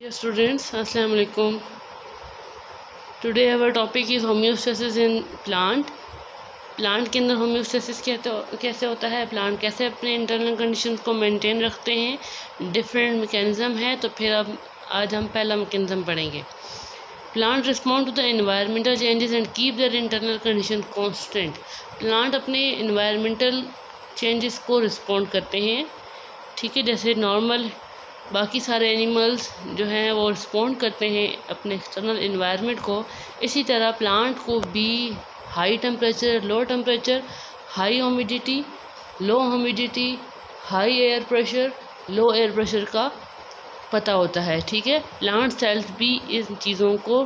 Dear students, Assalamu alaikum. Today our topic is homeostasis in. Plant के अंदर homeostasis कैसे होता है? प्लांट कैसे अपने इंटरनल कंडीशन को मेंटेन रखते हैं? डिफरेंट मैकेनिज़्म है तो फिर अब आज हम पहला मैकेनिज़्म पढ़ेंगे। Plant respond to the environmental changes and keep their internal condition constant plant अपने इन्वायरमेंटल चेंजेस को रिस्पॉन्ड करते हैं। ठीक है जैसे नॉर्मल बाकी सारे एनिमल्स जो हैं वो रिस्पॉन्ड करते हैं अपने एक्सटर्नल इन्वायरमेंट को। इसी तरह प्लांट को भी high temperature low temperature high humidity low humidity high air pressure low air pressure का पता होता है, ठीक है? प्लांट सेल्स भी इन चीज़ों को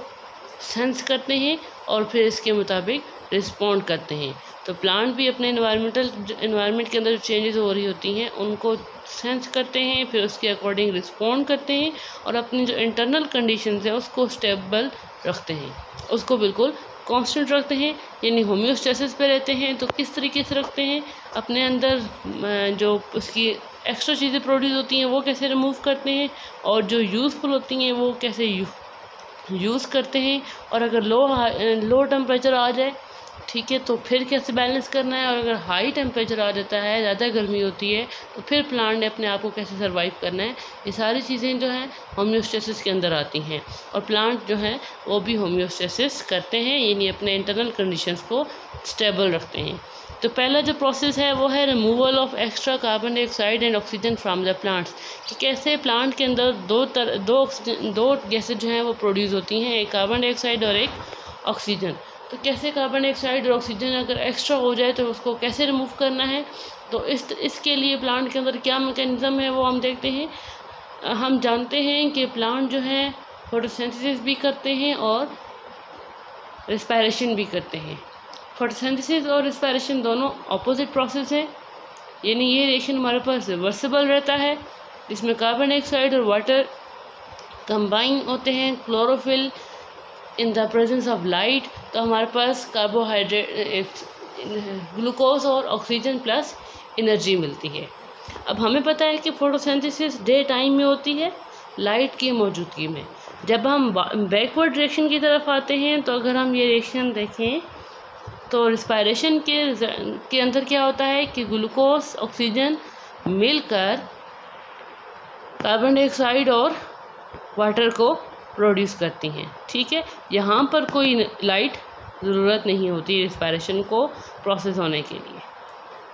सेंस करते हैं और फिर इसके मुताबिक रिस्पॉन्ड करते हैं। तो प्लांट भी अपने इन्वायरमेंटल इन्वायरमेंट के अंदर जो चेंजेस हो रही होती हैं, उनको सेंस करते हैं, फिर उसके अकॉर्डिंग रिस्पॉन्ड करते हैं और अपनी जो इंटरनल कंडीशन है, उसको स्टेबल रखते हैं। उसको बिल्कुल कांस्टेंट रखते हैं, यानी होम्योस्टेसिस पे रहते हैं तो किस तरीके से रखते हैं? अपने अंदर जो उसकी एक्स्ट्रा चीज़ें प्रोड्यूस होती हैं, वो कैसे रिमूव करते हैं? और जो यूज़फुल होती हैं, वो कैसे यूज़ करते हैं? और अगर लो लो टेम्परेचर आ जाए ठीक है तो फिर कैसे बैलेंस करना है? और अगर हाई टेम्परेचर आ जाता है, ज़्यादा गर्मी होती है तो फिर प्लांट ने अपने आप को कैसे सर्वाइव करना है? ये सारी चीज़ें जो हैं होम्योस्टेसिस के अंदर आती हैं। और प्लांट जो है, वो भी होम्योस्टेसिस करते हैं, यानी अपने इंटरनल कंडीशंस को स्टेबल रखते हैं। तो पहला जो प्रोसेस है, वो है removal of extra carbon dioxide and oxygen from the plants कि कैसे प्लांट के अंदर दो तर, दो ऑक्सीजन दो गैसेज जो हैं, वो प्रोड्यूस होती हैं, एक कार्बन डाइऑक्साइड और एक ऑक्सीजन तो कैसे कार्बन डाइऑक्साइड और ऑक्सीजन अगर एक्स्ट्रा हो जाए तो उसको कैसे रिमूव करना है? तो इस, इसके लिए प्लांट के अंदर क्या मैकेनिज़्म है वो हम देखते हैं। हम जानते हैं कि प्लांट जो है फोटोसेंथिस भी करते हैं और रिस्पायरेशन भी करते हैं। फोटोसेंथिस और रिस्पायरेशन दोनों अपोजिट प्रोसेस है। यानी ये रिएक्शन हमारे पास रिवर्सिबल रहता है इसमें कार्बन डाइऑक्साइड और वाटर कंबाइन होते हैं chlorophyll in the presence of light तो हमारे पास कार्बोहाइड्रेट ग्लूकोज और ऑक्सीजन प्लस एनर्जी मिलती है। अब हमें पता है कि फोटोसिंथेसिस डे टाइम में होती है लाइट की मौजूदगी में। जब हम बैकवर्ड रिएक्शन की तरफ़ आते हैं तो अगर हम ये रिएक्शन देखें तो रिस्पायरेशन के के अंदर क्या होता है कि ग्लूकोज ऑक्सीजन मिलकर कार्बन डाइऑक्साइड और वाटर को प्रोड्यूस करती हैं, ठीक है? यहाँ पर कोई लाइट ज़रूरत नहीं होती रिस्पायरेशन को प्रोसेस होने के लिए,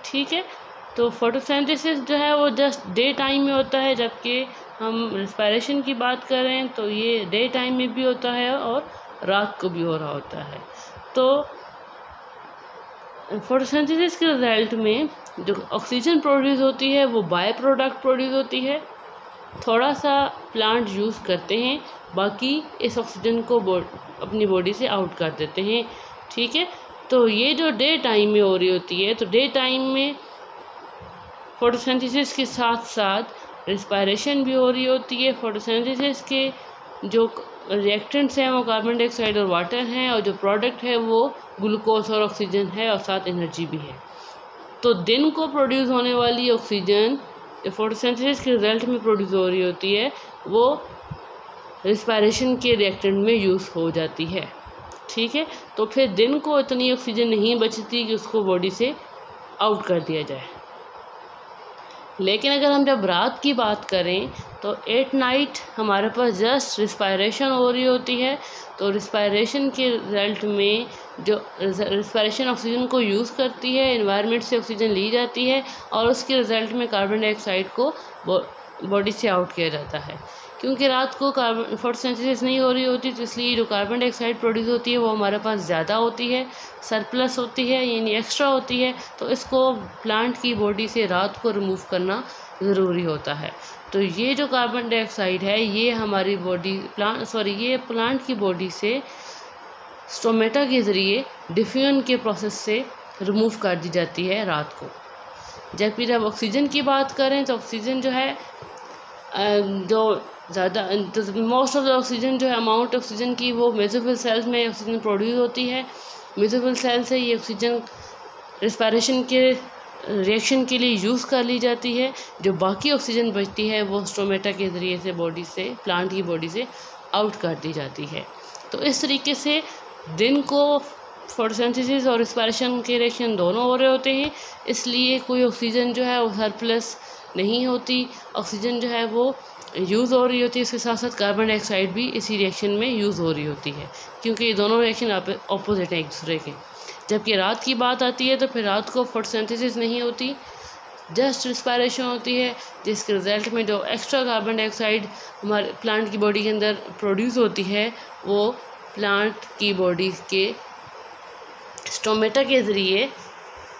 ठीक है? तो फोटोसिंथेसिस जो है वो जस्ट डे टाइम में होता है, जबकि हम रिस्पायरेशन की बात करें तो ये डे टाइम में भी होता है और रात को भी हो रहा होता है। तो फोटोसिंथेसिस के रिज़ल्ट में जो ऑक्सीजन प्रोड्यूस होती है, वो बाय प्रोडक्ट प्रोड्यूस होती है थोड़ा सा प्लांट यूज़ करते हैं, बाकी इस ऑक्सीजन को अपनी बॉडी से आउट कर देते हैं, ठीक है? तो ये जो डे टाइम में हो रही होती है तो डे टाइम में फोटोसिंथेसिस के साथ साथ रिस्पायरेशन भी हो रही होती है। फोटोसिंथेसिस के जो रिएक्टेंट्स हैं, वो कार्बन डाइऑक्साइड और वाटर हैं और जो प्रोडक्ट है, वो ग्लूकोज और ऑक्सीजन है और साथ एनर्जी भी है। तो दिन को प्रोड्यूस होने वाली ऑक्सीजन फोटोसिंथेसिस के रिज़ल्ट में प्रोड्यूस हो रही होती है, वो रिस्पायरेशन के रिएक्टेंट में यूज़ हो जाती है। ठीक है? तो फिर दिन को इतनी ऑक्सीजन नहीं बचती कि उसको बॉडी से आउट कर दिया जाए। लेकिन अगर हम जब रात की बात करें तो एट नाइट हमारे पास जस्ट रिस्पायरेशन हो रही होती है। तो रिस्पायरेशन के रिज़ल्ट में जो रिस्पायरेशन ऑक्सीजन को यूज़ करती है इन्वायरमेंट से ऑक्सीजन ली जाती है और उसके रिज़ल्ट में कार्बन डाइऑक्साइड को बॉडी से आउट किया जाता है। क्योंकि रात को कार्बन फोटोसिंथेसिस नहीं हो रही होती तो इसलिए जो कार्बन डाइऑक्साइड प्रोड्यूस होती है, वो हमारे पास ज़्यादा होती है सरप्लस होती है, यानी एक्स्ट्रा होती है तो इसको प्लांट की बॉडी से रात को रिमूव करना ज़रूरी होता है। तो ये जो कार्बन डाइऑक्साइड है, ये हमारी बॉडी प्लांट सॉरी ये प्लांट की बॉडी से स्टोमेटा के ज़रिए डिफ्यून के प्रोसेस से रिमूव कर दी जाती है रात को। जबकि जब ऑक्सीजन की बात करें तो ऑक्सीजन जो है जो ज़्यादा मोस्ट ऑफ़ द ऑक्सीजन जो है अमाउंट ऑक्सीजन की वो मेजोफिल सेल्स में ऑक्सीजन प्रोड्यूस होती है। मेजोफिल सेल से ये ऑक्सीजन रिस्पायरेशन के रिएक्शन के लिए यूज़ कर ली जाती है। जो बाकी ऑक्सीजन बचती है, वो स्टोमेटा के ज़रिए से बॉडी से प्लांट की बॉडी से आउट कर दी जाती है। तो इस तरीके से दिन को फोटोसिंथेसिस और रिस्पायरेशन के रिएक्शन दोनों हो रहे होते हैं। इसलिए कोई ऑक्सीजन जो है, वो सरप्लस नहीं होती। ऑक्सीजन जो है, वो यूज़ हो रही होती है, इसके साथ साथ कार्बन डाइऑक्साइड भी इसी रिएक्शन में यूज़ हो रही होती है, क्योंकि ये दोनों रिएक्शन अपोजिट हैं एक दूसरे के। जबकि रात की बात आती है तो फिर रात को फोटोसिंथेसिस नहीं होती जस्ट रिस्पायरेशन होती है, जिसके रिज़ल्ट में जो एक्स्ट्रा कार्बन डाइऑक्साइड हमारे प्लांट की बॉडी के अंदर प्रोड्यूस होती है, वो प्लांट की बॉडी के स्टोमेटा के ज़रिए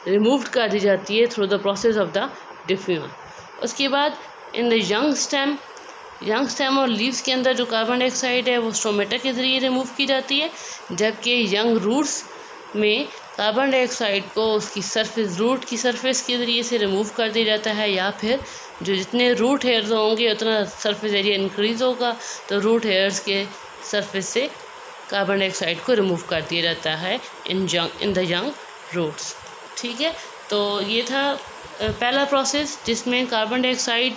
रिमूव कर दी जाती है through the process of the diffusion उसके बाद in the young stem young stem और लीव्स के अंदर जो कार्बन डाइऑक्साइड है, वो स्टोमेटा के ज़रिए रिमूव की जाती है, जबकि यंग रूट्स में कार्बन डाइऑक्साइड को उसकी सरफेस रूट की सरफेस के ज़रिए से रिमूव कर दिया जाता है, या फिर जो जितने रूट हेयर्स होंगे, उतना सरफेस एरिया इंक्रीज़ होगा तो रूट हेयर्स के सरफेस से कार्बन डाइऑक्साइड को रिमूव कर दिया जाता है इन जंग इन द यंग रूट्स ठीक है? तो ये था पहला प्रोसेस जिसमें carbon dioxide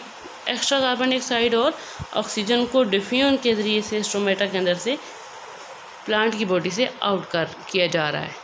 extra carbon dioxide और ऑक्सीजन को डिफ्यून के ज़रिए से स्टोमेटा के अंदर से प्लांट की बॉडी से आउट कर किया जा रहा है।